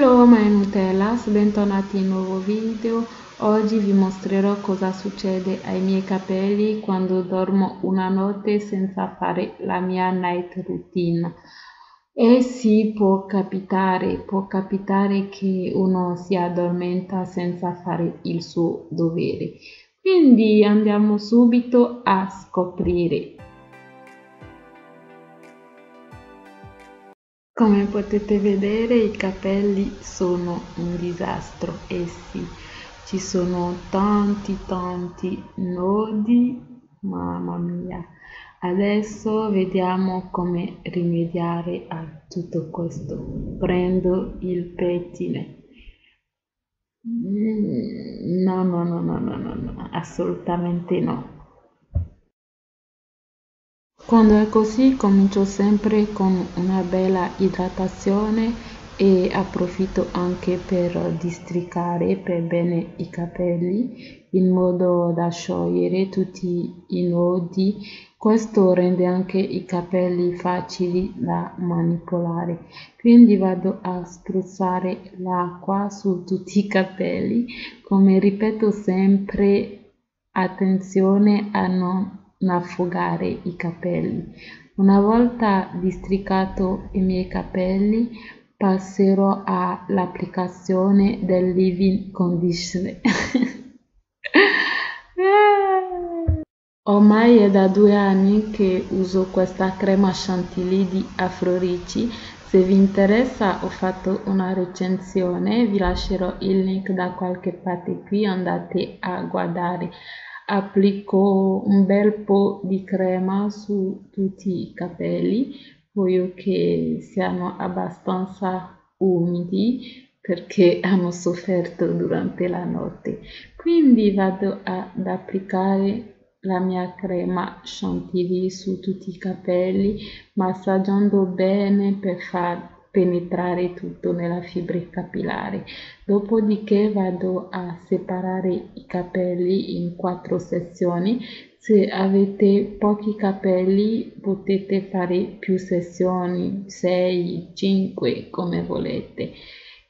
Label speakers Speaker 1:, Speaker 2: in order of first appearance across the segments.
Speaker 1: Hello my Nutellas, bentornati in un nuovo video. Oggi vi mostrerò cosa succede ai miei capelli quando dormo una notte senza fare la mia night routine. E sì, può capitare, può capitare che uno si addormenta senza fare il suo dovere. Quindi andiamo subito a scoprire. Come potete vedere i capelli sono un disastro, eh sì, ci sono tanti tanti nodi, mamma mia. Adesso vediamo come rimediare a tutto questo. Prendo il pettine. No, no, no, no, no, no, no, assolutamente no. Quando è così comincio sempre con una bella idratazione e approfitto anche per districare per bene i capelli in modo da sciogliere tutti i nodi. Questo rende anche i capelli facili da manipolare. Quindi vado a spruzzare l'acqua su tutti i capelli. Come ripeto sempre, attenzione a non affogare i capelli. Una volta districato i miei capelli passerò all'applicazione del leave-in conditioner. Ormai è da due anni che uso questa crema chantilly di Afrorici. Se vi interessa ho fatto una recensione, vi lascerò il link da qualche parte qui, andate a guardare applico un bel po' di crema su tutti i capelli voglio che siano abbastanza umidi perché hanno sofferto durante la notte. Quindi vado ad applicare la mia crema chantilly su tutti i capelli massaggiando bene per far penetrare tutto nella fibra capillare. Dopodiché vado a separare i capelli in quattro sezioni. Se avete pochi capelli potete fare più sezioni, 6, 5 come volete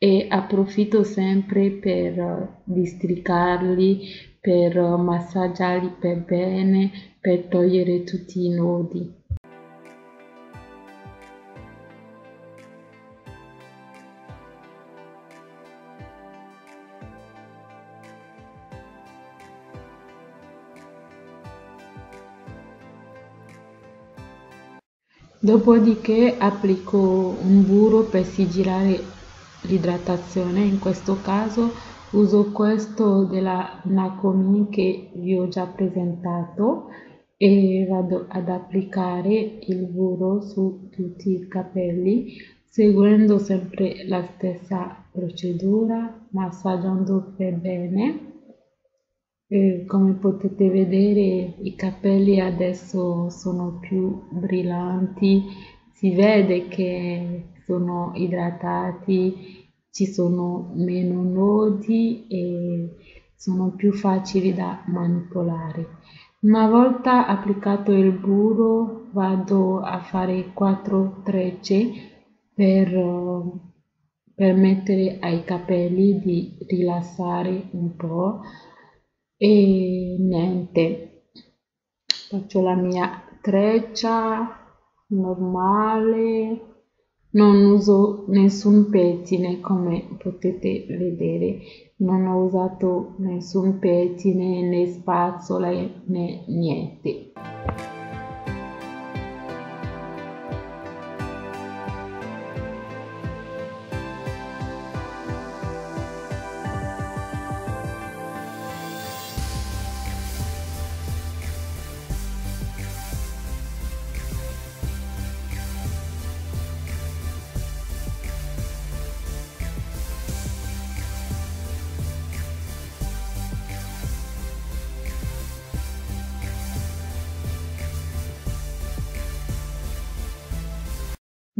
Speaker 1: e approfitto sempre per districarli, per massaggiarli per bene, per togliere tutti i nodi. Dopodiché applico un burro per sigillare l'idratazione, in questo caso uso questo della Nakomi che vi ho già presentato e vado ad applicare il burro su tutti i capelli seguendo sempre la stessa procedura massaggiando per bene e come potete vedere i capelli adesso sono più brillanti, si vede che sono idratati, ci sono meno nodi e sono più facili da manipolare. Una volta applicato il burro vado a fare quattro trecce per permettere ai capelli di rilassare un po' e niente. Faccio la mia treccia normale. Non uso nessun pettine come potete vedere. Non ho usato nessun pettine né spazzole né niente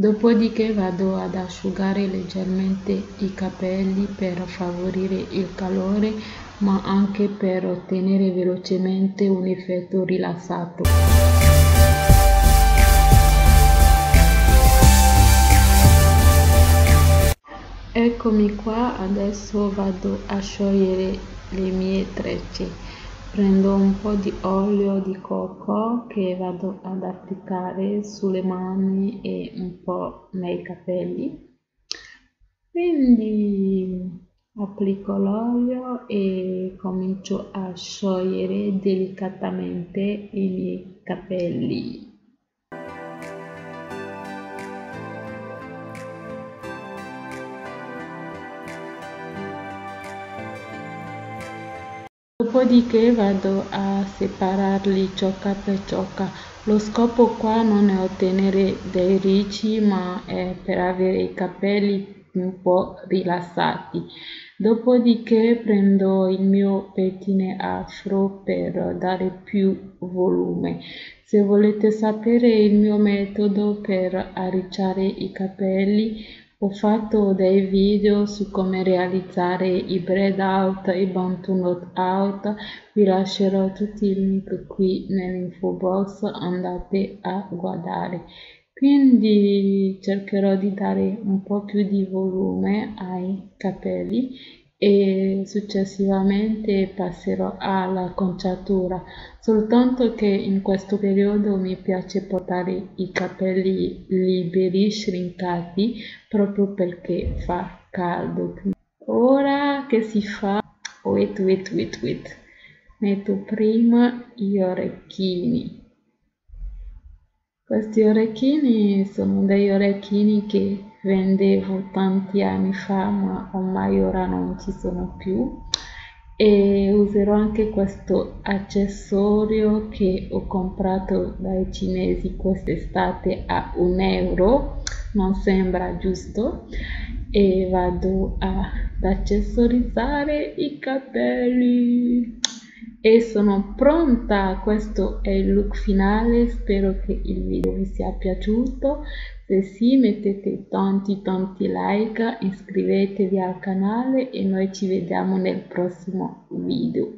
Speaker 1: Dopodiché vado ad asciugare leggermente i capelli per favorire il calore ma anche per ottenere velocemente un effetto rilassato. Eccomi qua, adesso vado a sciogliere le mie trecce. Prendo un po' di olio di cocco che vado ad applicare sulle mani e un po' nei capelli. Quindi applico l'olio e comincio a sciogliere delicatamente i miei capelli. Dopodiché vado a separarli ciocca per ciocca. Lo scopo qua non è ottenere dei ricci, ma è per avere i capelli un po' rilassati. Dopodiché prendo il mio pettine afro per dare più volume. Se volete sapere il mio metodo per arricciare i capelli, ho fatto dei video su come realizzare i braid out, i bump knot out, vi lascerò tutti i link qui nell'info box, andate a guardare. Quindi cercherò di dare un po' più di volume ai capelli e successivamente passerò alla conciatura. Soltanto che in questo periodo mi piace portare i capelli liberi shrinkati proprio perché fa caldo. Ora che si fa? Wait wait wait wait. Metto prima gli orecchini. Questi orecchini sono degli orecchini che vendevo tanti anni fa ma ormai ora non ci sono più. E userò anche questo accessorio che ho comprato dai cinesi quest'estate a un euro. Non sembra giusto. E vado ad accessorizzare i capelli e sono pronta questo è il look finale spero che il video vi sia piaciuto. Se sì mettete tanti tanti like iscrivetevi al canale e noi ci vediamo nel prossimo video